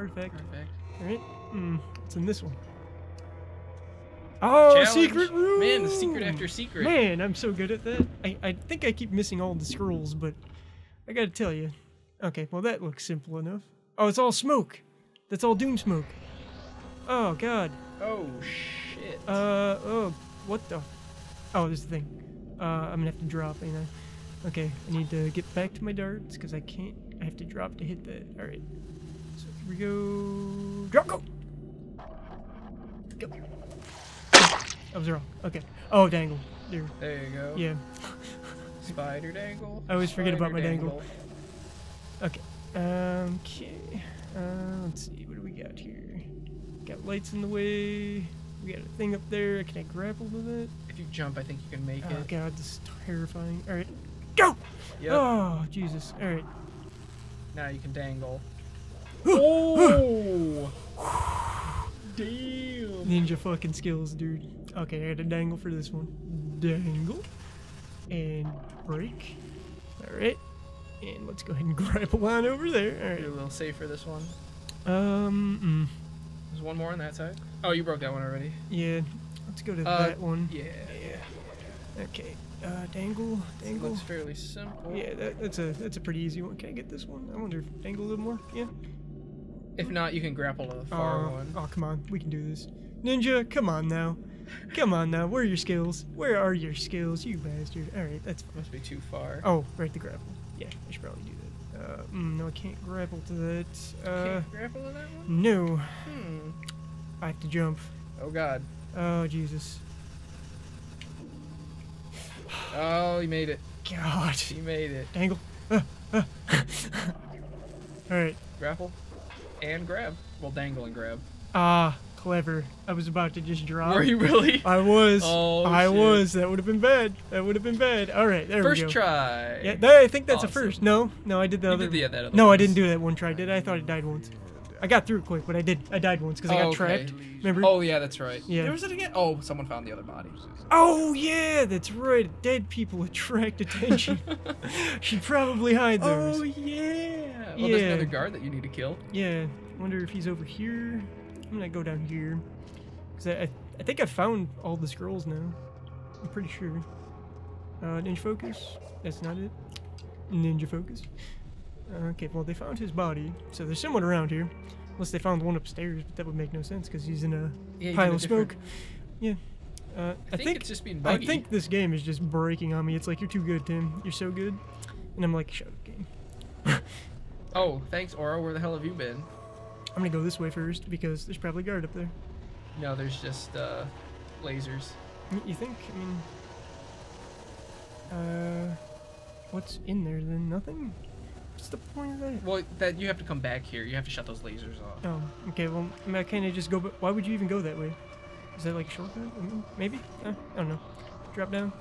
artifact. Perfect. All right. Hmm. What's in this one? Oh, Challenge. secret room. Man, the secret after secret. Man, I'm so good at that. I, I think I keep missing all the scrolls, but I gotta tell you. Okay, well that looks simple enough. Oh, it's all smoke. That's all doom smoke. Oh God. Oh shit. Uh oh. What the? Oh, this thing. Uh, I'm gonna have to drop, ain't I? Okay, I need to get back to my darts because I can't. I have to drop to hit that. All right. We go. Drop. Go. Go. I was wrong. Okay. Oh, dangle. There. there you go. Yeah. Spider dangle. I always forget about my dangle. Okay. Um, okay. Uh, let's see. What do we got here? Got lights in the way. We got a thing up there. Can I grapple with it? If you jump, I think you can make Oh it. Oh god, this is terrifying. All right, go! Yep. Oh Jesus! All right. Now you can dangle. Oh! Damn. Ninja fucking skills, dude. Okay, I got to dangle for this one. Dangle. And break. Alright. And let's go ahead and grapple on over there. You're a little safe for this one. Um, There's one more on that side. Oh, you broke that one already. mm, yeah. Let's go to Uh, that one. Yeah. Okay. Uh, dangle, dangle. Looks fairly simple. Yeah, that, that's a that's a pretty easy one. Can I get this one? I wonder if dangle a little more. Yeah. If not, you can grapple to the far oh, one. oh, come on. We can do this. Ninja, come on now. Come on now. Where are your skills? Where are your skills, you bastard? Alright, that's fine. Must be too far. Oh, right, the grapple. Yeah, I should probably do that. Uh, mm, no, I can't grapple to that. Uh, Can't grapple to that one? no. Hmm. I have to jump. Oh god. Oh, Jesus. Oh, you made it. God. You made it. Dangle. Uh, uh. Alright. Grapple and grab. Well, dangle and grab. Ah, clever. I was about to just drop. Were you really? I was. Oh, I shit. was. That would have been bad. That would have been bad. Alright, there First we go. First try. Yeah, I think that's a first. No, no, I did the You other. did the- that other no, I didn't do that one try. Did I? I thought I died once. I got through it quick, but I did. I died once because I got Oh, okay. trapped. Remember? Oh yeah, that's right. Yeah. There was it again. Oh, someone found the other body. Oh yeah, that's right. Dead people attract attention. Should probably hide those. Oh yeah. Well, Yeah. there's another guard that you need to kill. Yeah. Wonder if he's over here. I'm gonna go down here. Cause I, I, I think I found all the scrolls now. I'm pretty sure. Uh, ninja focus. That's not it. Ninja focus. Okay, well they found his body, so there's someone around here. Unless they found one upstairs, but that would make no sense because he's in a Yeah, he's pile a of smoke. different- Yeah. Uh, I, think, it's just being I think this game is just breaking on me. It's like you're too good, Tim. You're so good, and I'm like, shut up, game. Oh, thanks, Ora. Where the hell have you been? I'm gonna go this way first because there's probably a guard up there. No, there's just uh, lasers. You think? I mean, uh, what's in there then? Nothing. What's the point of that? Well, that you have to come back here. You have to shut those lasers off. Oh, okay. Well, I mean, can't I just go? But why would you even go that way? Is that like a shortcut? I mean, maybe. Uh, I don't know. Drop down.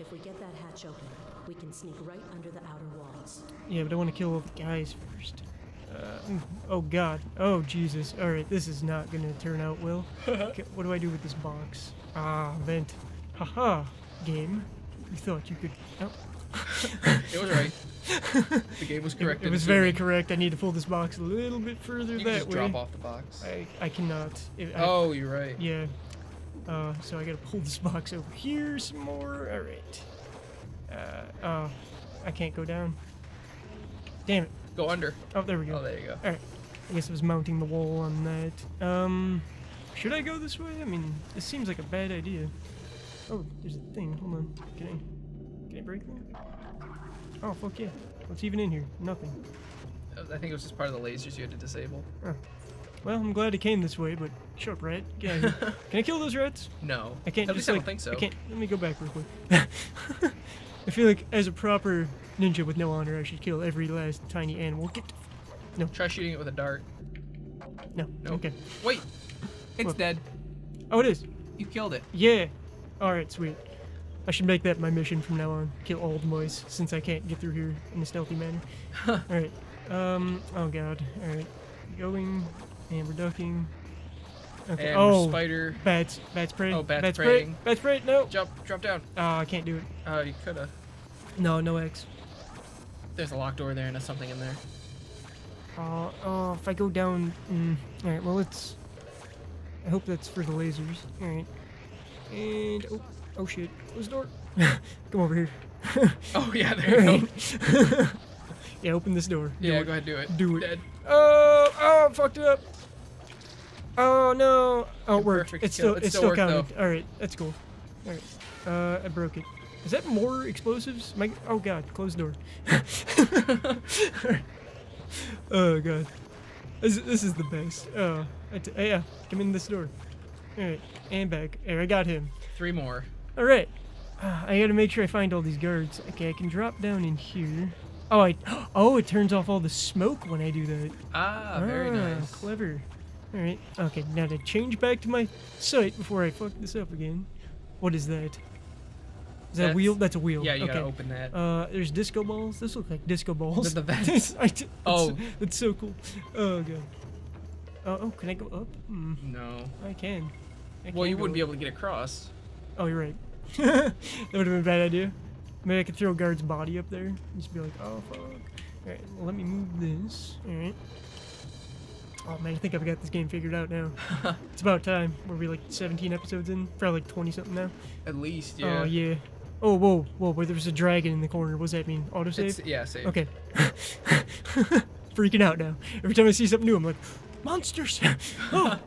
If we get that hatch open, we can sneak right under the outer walls. Yeah, but I want to kill all the guys first. Uh, oh God. Oh Jesus. All right, this is not gonna turn out well. Okay, what do I do with this box? Ah, vent. Haha. Game. You thought you could. Oh. It was right. the game was correct. It, in was very correct. I need to pull this box a little bit further You can that just way. drop off the box. I, I cannot. If I- oh, you're right. Yeah. Uh, so I gotta pull this box over here some more. All right. Uh, oh, I can't go down. Damn it. Go under. Oh, there we go. Oh, there you go. All right. I guess I was mounting the wall on that. Um, should I go this way? I mean, this seems like a bad idea. Oh, there's a thing. Hold on. Can I? Can I break that? Oh, fuck yeah. What's even in here? Nothing. I think it was just part of the lasers you had to disable. Well, I'm glad it came this way, but shut up, rat. Get out of here. Can I kill those rats? No. I can't At just least I don't think so. I can't. Let me go back real quick. I feel like as a proper ninja with no honor, I should kill every last tiny animal. Get. no. Try shooting it with a dart. No. Nope. Okay. Wait. It's What? dead. Oh, it is. You killed it. Yeah. All right. Sweet. I should make that my mission from now on. Kill all the mice since I can't get through here in a stealthy manner. all right. Um. Oh God. All right. Going and we're ducking. Okay. And oh. spider. Bats. Bats prey. Oh, bats bats praying. prey. Bats prey. No. Jump. Drop down. Oh, I can't do it. Oh, you coulda. No. No X. There's a locked door there and there's something in there. Oh, oh, if I go down. Mm, Alright, well, let's. I hope that's for the lasers. Alright. And. Oh, oh shit. Close the door. Come over here. Oh yeah, there you go. Yeah, open this door. Do Yeah, it. go ahead, do it. Do it. Dead. Oh, oh, I fucked it up. Oh no. Oh, it worked. It's still, It it's still still counted. All right, that's cool. All right. Uh, I broke it. Is that more explosives? My, oh god, close the door. oh god. This, this is the best. Oh, I t- yeah, come in this door. All right, and back. There, I got him. Three more. All right. Ah, I gotta make sure I find all these guards. Okay, I can drop down in here. Oh, I. Oh, it turns off all the smoke when I do that. Ah, very nice. Clever. All right. Okay, now to change back to my site before I fuck this up again. What is that? Is that a wheel? That's a wheel. Yeah, you okay. gotta open that. Uh, there's disco balls. This look like disco balls. The- the vents. I Oh. that's, so cool. Oh god. Uh, oh, can I go up? Hmm, no. I can. I Well, you wouldn't be able to get across. Oh, you're right. that would have been a bad idea. Maybe I could throw a guard's body up there. Just be like, oh fuck. Alright, well, let me move this. Alright. Oh man, I think I've got this game figured out now. it's about time. We're we like 17 episodes in? Probably like 20 something now. At least, yeah. Oh yeah. Oh whoa, whoa, where there's a dragon in the corner. What does that mean? Autosave? It's, yeah, save. Okay. Freaking out now. Every time I see something new, I'm like, monsters! oh!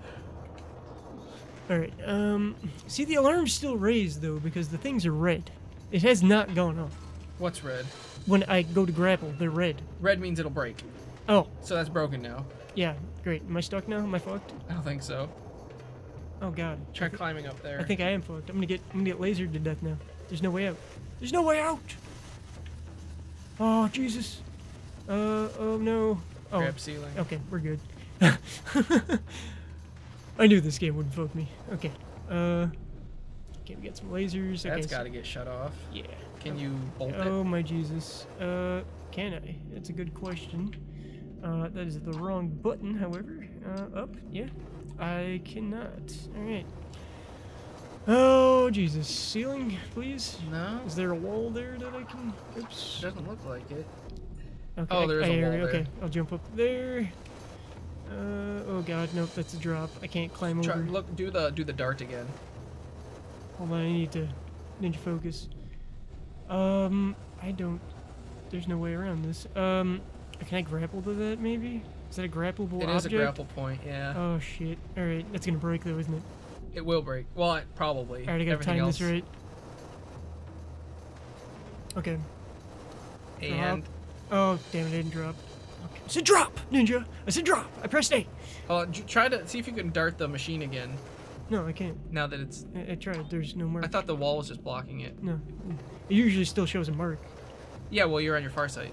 Alright, um, see the alarm's still raised though because the things are red. It has not gone off. What's red? When I go to grapple, they're red. Red means it'll break. Oh, So that's broken now. Yeah, great. Am I stuck now? Am I fucked? I don't think so. Oh god. Try climbing up there. I think I am fucked. I'm gonna get I'm gonna get lasered to death now. There's no way out. There's no way out! Oh Jesus. Uh oh no. Oh Grab ceiling. Okay, we're good. I knew this game wouldn't fuck me. Okay. Uh. Okay, we got some lasers. Okay. That's so- got to get shut off. Yeah. Can you bolt Oh it? my Jesus. Uh, can I? That's a good question. Uh, that is the wrong button, however. Uh, up? Yeah. I cannot. Alright. Oh, Jesus. Ceiling, please? No, Is there a wall there that I can. Oops. doesn't look like it. Okay, Oh, I- there is I a wall there. Okay, I'll jump up there. Uh, oh god, nope, that's a drop. I can't climb Try, over. look, do the do the dart again. Hold on, I need to ninja focus. Um, I don't. There's no way around this. Um, can I grapple to that? Maybe. Is that a grappleable It is object? a grapple point. Yeah, Oh shit! All right, that's gonna break though, isn't it? it will break. Well, it, probably. All right, I gotta Everything time else. this right. Okay. And Oh damn it! I didn't drop. Okay. I said drop, ninja. I said drop. I pressed A. uh, try to see if you can dart the machine again. No, I can't. Now that it's, I, I tried. There's no mark. I thought the wall was just blocking it. No. It usually still shows a mark. Yeah, well, you're on your far side.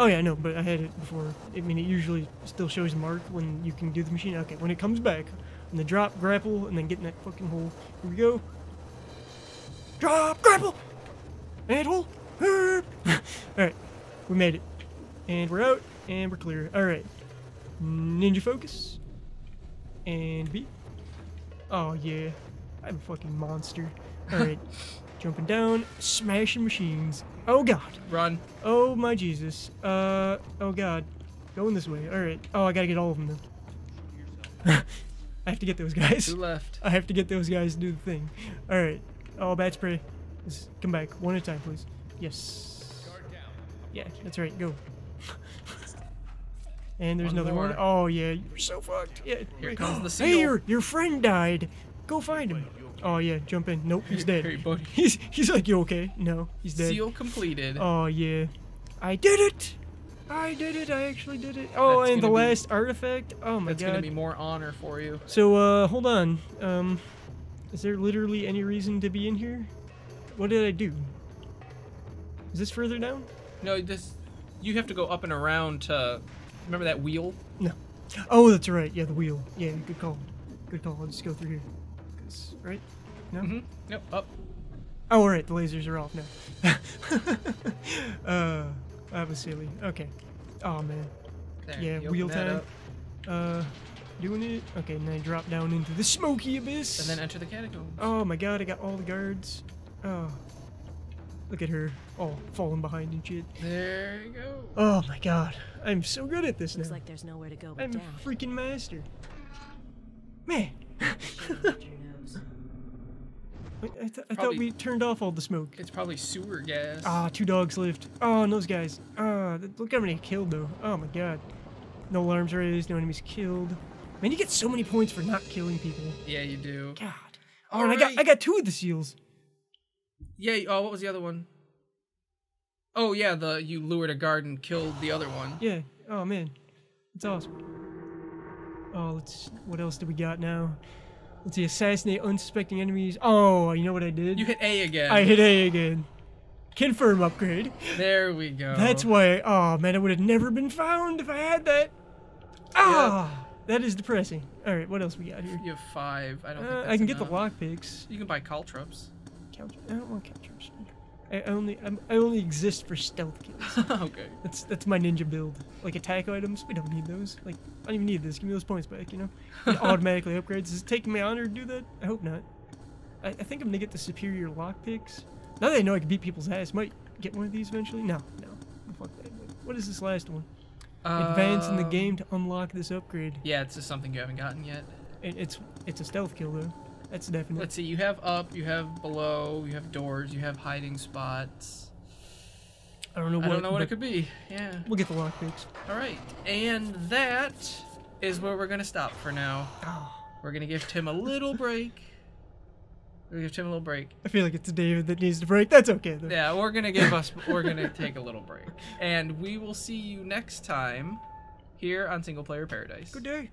Oh yeah, no, but I had it before. I mean, it usually still shows a mark when you can do the machine. Okay, when it comes back, and the drop, grapple, and then get in that fucking hole. Here we go. Drop, grapple, and hole. All right, we made it, and we're out, and we're clear. All right, ninja focus, and B. Oh yeah, I'm a fucking monster. All right, jumping down, smashing machines. Oh god. Run. Oh my Jesus. Uh, oh god. Going this way. Alright. Oh, I gotta get all of them then. I have to get those guys. Two left. I have to get those guys to do the thing. Alright. Oh, bad spray. Just come back. One at a time, please. Yes. Yeah, that's right. Go. and there's One another one. more. Oh, yeah. You're so fucked. Yeah. Here comes the seal. Hey, your, your friend died. Go find him. Oh, yeah. Jump in. Nope, he's dead. Here, buddy. He's, he's like, you okay? No, he's dead. Seal completed. Oh yeah, I did it! I did it! I actually did it! Oh, That's and the be- last artifact. Oh my That's god. That's gonna be more honor for you. So uh, hold on. Um, is there literally any reason to be in here? What did I do? Is this further down? No, this. You have to go up and around to. Remember that wheel? No. Oh, that's right. Yeah, the wheel. Yeah, good call. Good call. I'll just go through here. 'Cause- right? No. Mm-hmm. Yep. Up. Oh, alright, the lasers are off now. uh, that was silly. Okay. Oh man. There, Yeah, you wheel that time. Uh, doing it. Okay, and then I drop down into the smoky abyss. and then enter the catacombs. Oh my god, I got all the guards. Oh. Look at her. all falling behind and shit. There you go. Oh my god. I'm so good at this Looks now. like there's nowhere to go but I'm a down. freaking master. Man. Wait, I, th- I thought we turned off all the smoke. It's probably sewer gas. Ah, two dogs lived. Oh, and those guys. Ah, look how many killed though. Oh my god. No alarms raised, no enemies killed. Man, you get so many points for not killing people. Yeah, you do. God. Oh, and I got I got two of the seals. Yeah. Oh, what was the other one? Oh yeah, the you lured a guard and killed the other one. Yeah. Oh man, it's awesome. Oh, let's. What else do we got now? Let's see. Assassinate unsuspecting enemies. Oh, you know what I did? You hit A again. I hit A again. Confirm upgrade. There we go. That's why. Oh man, I would have never been found if I had that. Ah, that is depressing. All right, what else we got here? You have five. I don't think Uh, I can get the enough. lockpicks. You can buy caltrops. Couch. I don't want counters. I only I'm, I only exist for stealth kills. okay. That's that's my ninja build. Like attack items, we don't need those. Like I don't even need this. Give me those points back. You know, it automatically upgrades. Is it taking me honor to do that? I hope not. I, I think I'm gonna get the superior lockpicks. Now that I know I can beat people's ass, might get one of these eventually. No, no, fuck that. What is this last one? Advance in the Um, game to unlock this upgrade. Yeah, it's just something you haven't gotten yet. It, it's it's a stealth kill though. That's definite. Let's see. You have up. You have below. You have doors. You have hiding spots. I don't know I what. don't know what it could be. Yeah. We'll get the lockpicks. All right. And that is where we're gonna stop for now. Oh, We're gonna give Tim a little break. We're gonna give Tim a little break. I feel like it's David that needs to break. That's okay though. Yeah, we're gonna give us. We're gonna take a little break, and we will see you next time here on Single Player Paradise. Good day.